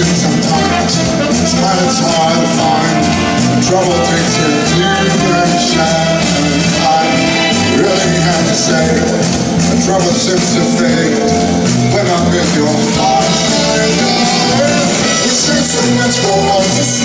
good sometimes, but it's hard to find. Trouble takes you to the shadow. I really had to say, the trouble seems to fade when I'm with your heart. We sing so much for us.